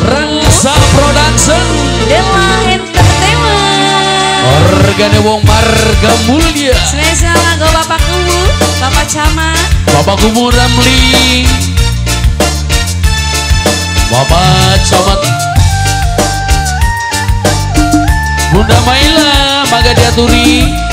Rengsa Production. Dela Entertainment Organe wong marga mulia Spesial lagu Bapak Kubu Bapak Camat Bapak Kubu Ramli. Bapak Camat. Bunda Maila Maga diaturi.